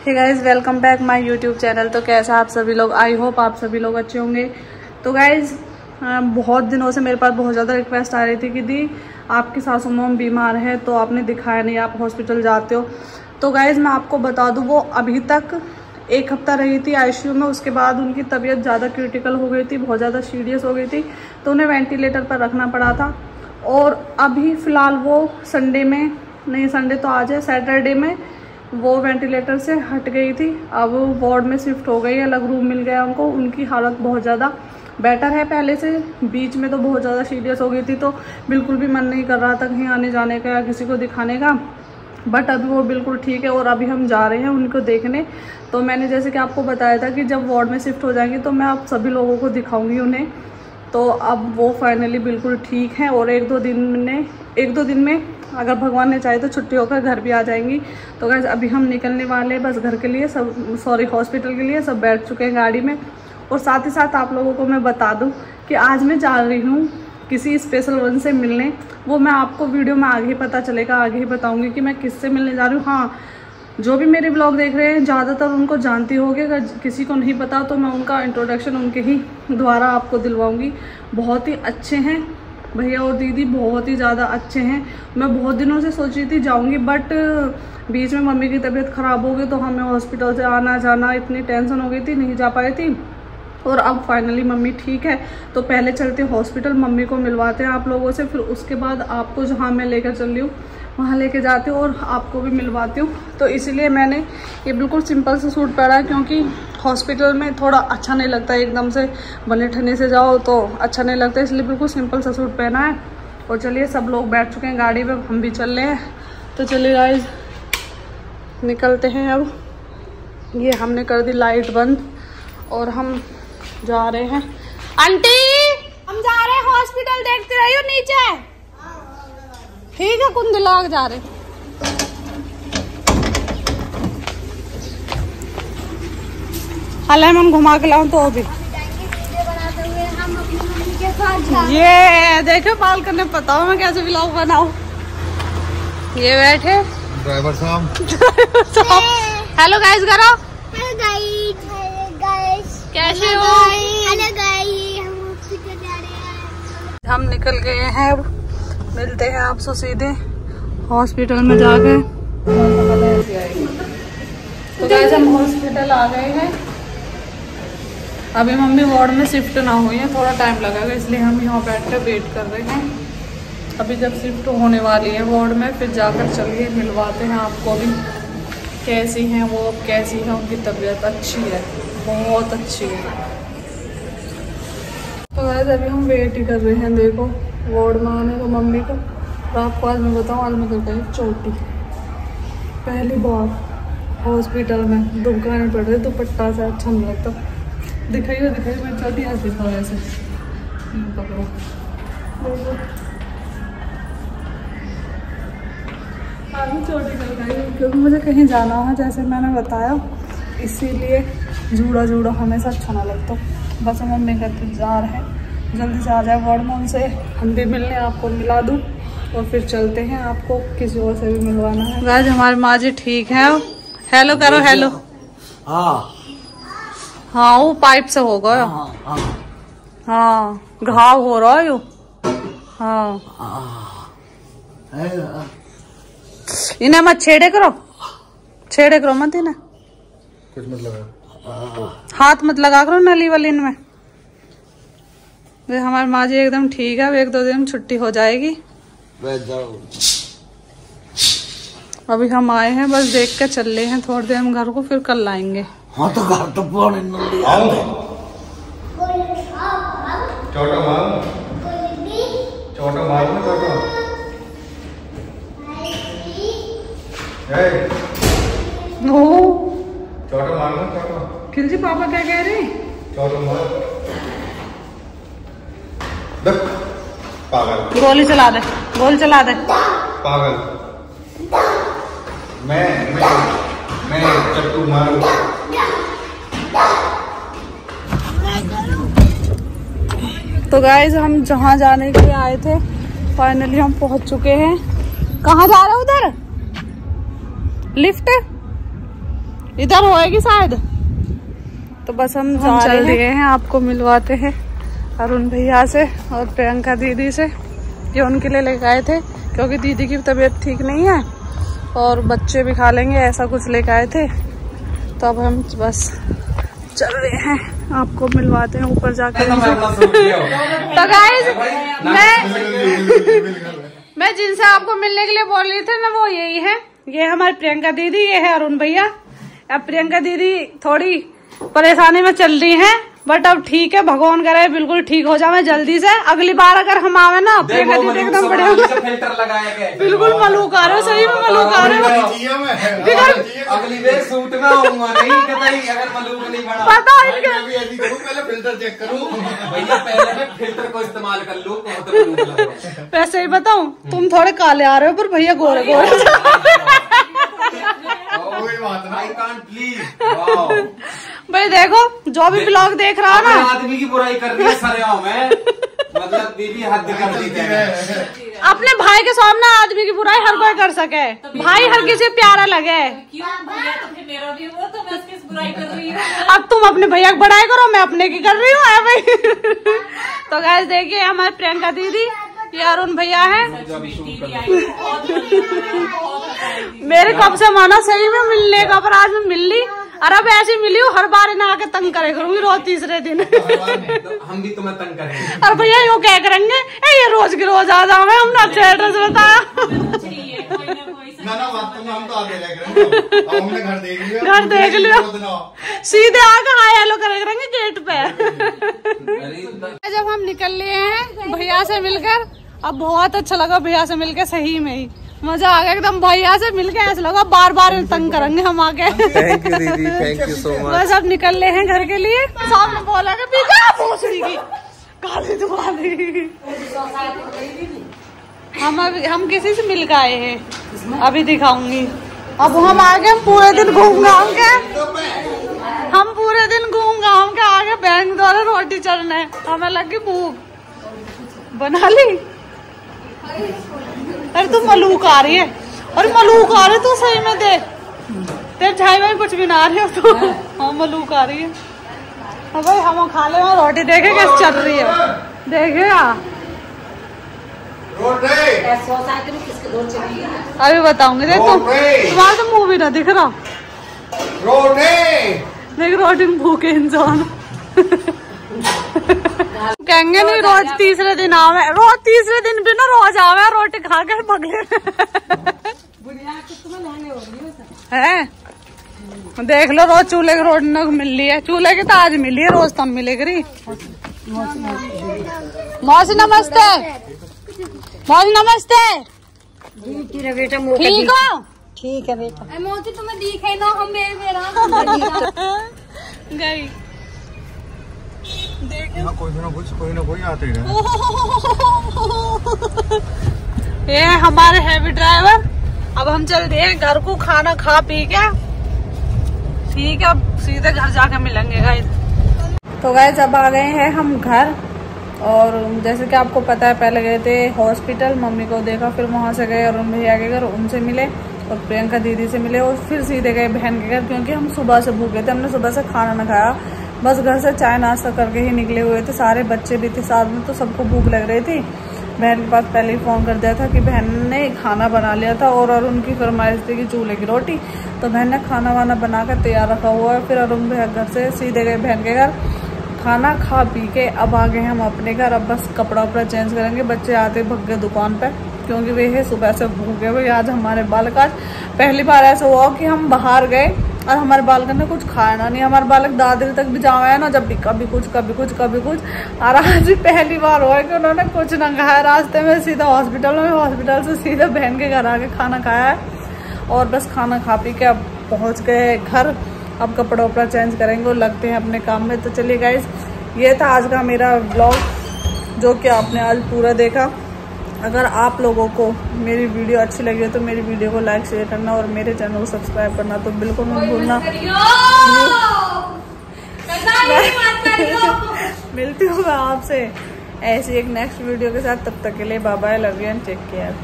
Hey guys welcome back my YouTube channel तो कैसा आप सभी लोग? आई होप आप सभी लोग अच्छे होंगे। तो गाइज़ बहुत दिनों से मेरे पास बहुत ज़्यादा रिक्वेस्ट आ रही थी कि दी, आपकी सासू मोम बीमार है तो आपने दिखाया नहीं, आप हॉस्पिटल जाते हो। तो गाइज़ मैं आपको बता दूँ, वो अभी तक एक हफ़्ता रही थी आईसीयू में, उसके बाद उनकी तबीयत ज़्यादा क्रिटिकल हो गई थी, बहुत ज़्यादा सीरियस हो गई थी तो उन्हें वेंटिलेटर पर रखना पड़ा था। और अभी फ़िलहाल वो संडे में, नहीं संडे तो आज है सैटरडे में वो वेंटिलेटर से हट गई थी। अब वार्ड में शिफ्ट हो गई, अलग रूम मिल गया उनको। उनकी हालत बहुत ज़्यादा बेटर है। पहले से बीच में तो बहुत ज़्यादा सीरियस हो गई थी तो बिल्कुल भी मन नहीं कर रहा था कहीं आने जाने का या किसी को दिखाने का। बट अभी वो बिल्कुल ठीक है और अभी हम जा रहे हैं उनको देखने। तो मैंने जैसे कि आपको बताया था कि जब वार्ड में शिफ्ट हो जाएँगी तो मैं आप सभी लोगों को दिखाऊँगी उन्हें। तो अब वो फाइनली बिल्कुल ठीक हैं और एक दो दिन में, एक दो दिन में अगर भगवान ने चाहे तो छुट्टी होकर घर भी आ जाएँगी। तो गैस अभी हम निकलने वाले हैं, बस घर के लिए, सब सॉरी हॉस्पिटल के लिए, सब बैठ चुके हैं गाड़ी में। और साथ ही साथ आप लोगों को मैं बता दूँ कि आज मैं जा रही हूँ किसी स्पेशल वन से मिलने। वो मैं आपको वीडियो में आगे ही पता चलेगा, आगे ही बताऊँगी कि मैं किससे मिलने जा रही हूँ। हाँ जो भी मेरे ब्लॉग देख रहे हैं, ज़्यादातर उनको जानती होगी। अगर किसी को नहीं पता तो मैं उनका इंट्रोडक्शन उनके ही द्वारा आपको दिलवाऊँगी। बहुत ही अच्छे हैं। भैया और दीदी बहुत ही ज़्यादा अच्छे हैं। मैं बहुत दिनों से सोची थी जाऊँगी बट बीच में मम्मी की तबीयत ख़राब हो गई तो हमें हॉस्पिटल से आना जाना, इतनी टेंशन हो गई थी, नहीं जा पाई थी। और अब फाइनली मम्मी ठीक है तो पहले चलते हॉस्पिटल मम्मी को मिलवाते हैं आप लोगों से, फिर उसके बाद आपको जहाँ मैं लेकर चल रही हूँ वहाँ लेके जाती हूँ और आपको भी मिलवाती हूँ। तो इसीलिए मैंने ये बिल्कुल सिंपल सा सूट पहना है क्योंकि हॉस्पिटल में थोड़ा अच्छा नहीं लगता एकदम से बने ठने से जाओ तो अच्छा नहीं लगता इसलिए बिल्कुल सिंपल सा सूट पहना है। और चलिए, सब लोग बैठ चुके हैं गाड़ी में, हम भी चल रहे हैं। तो चलिए गाइज़ निकलते हैं अब। ये हमने कर दी लाइट बंद और हम जा रहे हैं। आंटी, हम जा रहे हैं हॉस्पिटल, देखते रहियो नीचे। ठीक है कुंद लाग जा रहे। हाल मैं घुमा के लाऊं तो भी। ये देखो बाल करने पता हो मैं कैसे ब्लॉग बनाऊ। ये बैठे। ड्राइवर साहब। हेलो गाइस करो। हेलो गाइस हेलो गाइस कैसे हो? हेलो गाइस हम हॉस्पिटल जा रहे हैं। हम निकल गए हैं। अब मिलते हैं आपसे सीधे। हॉस्पिटल में जाके। तो हम हॉस्पिटल आ गए हैं। अभी मम्मी वार्ड में शिफ्ट ना हुई है, थोड़ा टाइम लगेगा, इसलिए हम यहाँ बैठ कर वेट कर रहे हैं। अभी जब शिफ्ट होने वाली है वार्ड में, फिर जाकर चलिए, मिलवाते हैं आपको भी। कैसी हैं वो अब कैसी है उनकी तबीयत? अच्छी है, बहुत अच्छी है। तो वैसे अभी हम वेट ही कर रहे हैं, देखो। वार्ड में आने को मम्मी को और आपको आज मैं बताऊँ, आज मैं कर गई चोटी। पहली बार हॉस्पिटल में दुबकाने पड़ रही, दुपट्टा से अच्छा नहीं लगता। दिखाइए दिखाइए, मैं चोटी आज दिखा वैसे ये पकड़ो। चोटी कर क्योंकि मुझे कहीं जाना है, जैसे मैंने बताया। इसीलिए जूड़ा जूड़ा हमेशा अच्छा ना लगता। बस मम्मी का इंतज़ार है। जल्दी से आ जाए वार्ड में उनसे। हम भी मिलने आपको मिला दूँ। और फिर चलते हैं आपको किसी और से भी मिलवाना है। गाइस हमारी माँ जी ठीक है। हेलो करो हेलो हाँ। हाँ वो पाइप से हो गया। हाँ घाव हो रहा है हाँ। इन्हें मत छेड़े करो। छेड़े करो मत इन्हें। कुछ मतलब हाथ मत लगा करो नली वाली इनमें। वे हमारी माँ जी एकदम ठीक है अब एक दो दिन में छुट्टी हो जाएगी। जाओ। अभी हम आए हैं बस देख के चल रहे हैं थोड़ी देर हम घर को फिर कल आएँगे हाँ तो घर तो छोटा माल। छोटा माल में छोटा छोटा माल में छोटा खिलजी पापा क्या कह रहे छोटा माल देख पागल गोली चला दे गोली चला दे। पागल। मैं मैं मैं चट्टू मारू तो गाइज़ हम जहाँ जाने के लिए आए थे फाइनली हम पहुँच चुके हैं। कहाँ जा रहे हो उधर? लिफ्ट इधर होएगी शायद। तो बस हम जा चल दिए हैं आपको मिलवाते हैं अरुण भैया से और प्रियंका दीदी से। ये उनके लिए लेके आए थे क्योंकि दीदी की तबीयत ठीक नहीं है और बच्चे भी खा लेंगे ऐसा कुछ लेके आए थे। तो अब हम बस चल रहे हैं आपको मिलवाते हैं ऊपर जाकर तो गाइस मैं मैं जिनसे आपको मिलने के लिए बोल रही थी ना वो यही है। ये हमारी प्रियंका दीदी ये है अरुण भैया। अब प्रियंका दीदी थोड़ी परेशानी में चल रही हैं। बट अब ठीक है भगवान करे बिल्कुल ठीक हो जावे जल्दी से अगली बार अगर हम आवे ना प्रियंका दीदी एकदम बढ़िया फ़िल्टर लगाया गया बिल्कुल मलूक आ रहे हो सही में मलूक आ रहे हो। अगली बार सूट में। आऊँगा नहीं कतई अगर मलूक नहीं बना पता इनका पहले फ़िल्टर चेक करूँ। भैया पहले मैं फ़िल्टर को इस्तेमाल कर लूँ रहा है। वैसे ही बताऊँ तुम थोड़े काले आ रहे हो पर भैया गोरे गोरे. भाई देखो जो भी ब्लॉग देख रहा है ना। आदमी की बुराई कर रही है सरेआम मतलब दीदी हद कर दी है। अपने भाई के सामने आदमी की बुराई हर कोई कर सके। भाई हर किसी प्यारा लगे। क्यों भैया तो फिर मेरा भी वो तो मैं उसकी बुराई कर रही हूँ। अब तुम अपने भैया की बड़ाई करो मैं अपने की कर रही हूँ भाई। तो गैस देखिए हमारे प्रियंका दीदी। ये अरुण भैया है। मेरे कब से माना सही में मिलने का पर आज मैं मिल ली। अरे अब ऐसी मिली हूँ हर बार इन्हें आके तंग करे करूँगी रोज तीसरे दिन। तो हम भी तुम्हें तंग करेंगे और भैया यूँ क्या करेंगे ए ये रोज की रोज आ जाओ हमने अच्छा एड्रेस बताया। तो तो घर देख लिया। सीधे आके हाय हेलो करे करेंगे गेट पे। तो- जब हम निकल लिए हैं भैया से मिलकर अब बहुत अच्छा लगा भैया से मिलकर सही में ही। मज़ा आ गया एकदम भैया से मिलके ऐसा लगा बार बार तंग करेंगे हम आके थैंक यू दीदी थैंक यू सो मच बस अब निकल रहे हैं घर के लिए। सामने बोला कि पीछे भोसड़ी की काली तुम्हारी हम अभी हम किसी से मिल के आए हैं। अभी दिखाऊँगी। अब हम आगे हम पूरे दिन घूम घाम के हम पूरे दिन घूम घाम के आगे बैंक द्वारा रोटी चढ़ने हमें लगी भूख। बना ली? अरे तू मलूक आ रही है। अरे मलूक आ रही तू सही में देख। तेरे झाई में कुछ भी ना आ रही हो तो। हाँ मलूक आ रही है। हाँ भाई हम खा ले रोटी। देखे कैसे चल रही है। रे अभी बताऊँगी। देख तुम तुम्हारा तो मुँह भी ना दिख रहा। रोड रे देख रोटी में भूखे इंसान। कहेंगे नहीं रोज तीसरे दिन आवे। रोज तीसरे दिन भी ना रोज आवे रोटी खा के भगे। है? देख लो रोज चूल्हे की रोटी ना मिल रही है। चूल्हे की तो आज मिली है रोज तब मिलेगी मौसी नमस्ते। मौसी नमस्ते। ठीक हो? मोती तुम्हें दिखे ना हम गई। यहाँ कोई ना कुछ, कोई ना कोई आते ये हमारे हैवी ड्राइवर अब हम चल रहे हैं घर को खाना खा पी के। ठीक है, अब सीधे घर जाके मिलेंगे गाइस तो गाइस अब आ गए हैं हम घर। और जैसे कि आपको पता है, पहले गए थे हॉस्पिटल मम्मी को देखा, फिर वहाँ से गए अरुण भैया के घर उनसे मिले और प्रियंका दीदी से मिले और फिर सीधे गए बहन के घर, क्योंकि हम सुबह से भूखे थे, हमने सुबह से खाना ना खाया। बस घर से चाय नाश्ता करके ही निकले हुए थे। सारे बच्चे भी थे। साथ में तो सबको भूख लग रही थी। बहन के पास पहले ही फ़ोन कर दिया था कि बहन ने खाना बना लिया था और अरुण की फरमाइश थी कि चूल्हे की रोटी। तो बहन ने खाना वाना बना कर तैयार रखा हुआ है। फिर अरुण भैया घर से सीधे गए बहन के घर। खाना खा पी के अब आ गए हम अपने घर। अब बस कपड़ा वपड़ा चेंज करेंगे। बच्चे आते भग गए दुकान पर क्योंकि वे है सुबह से भूखे हुए। आज हमारे बालक आज पहली बार ऐसा हुआ कि हम बाहर गए। और हमारे बालक ने कुछ खाना नहीं, हमारे बालक दादरी तक भी जावा है ना, जब भी, कभी कुछ कभी कुछ कभी कुछ। और आज पहली बार हुआ है कि उन्होंने कुछ ना खाया। रास्ते में सीधा हॉस्पिटल में हॉस्पिटल से सीधा बहन के घर आके खाना खाया है। और बस खाना खा पी के अब पहुँच गए घर। अब कपड़ा वपड़ा चेंज करेंगे और लगते हैं अपने काम में। तो चलिए गाइज़ ये था आज का मेरा ब्लॉग जो कि आपने आज पूरा देखा। अगर आप लोगों को मेरी वीडियो अच्छी लगी हो तो मेरी वीडियो को लाइक शेयर करना और मेरे चैनल को सब्सक्राइब करना तो बिल्कुल मत भूलना। मिलती हूँ आपसे ऐसी एक नेक्स्ट वीडियो के साथ तब तक के लिए bye bye love you and take care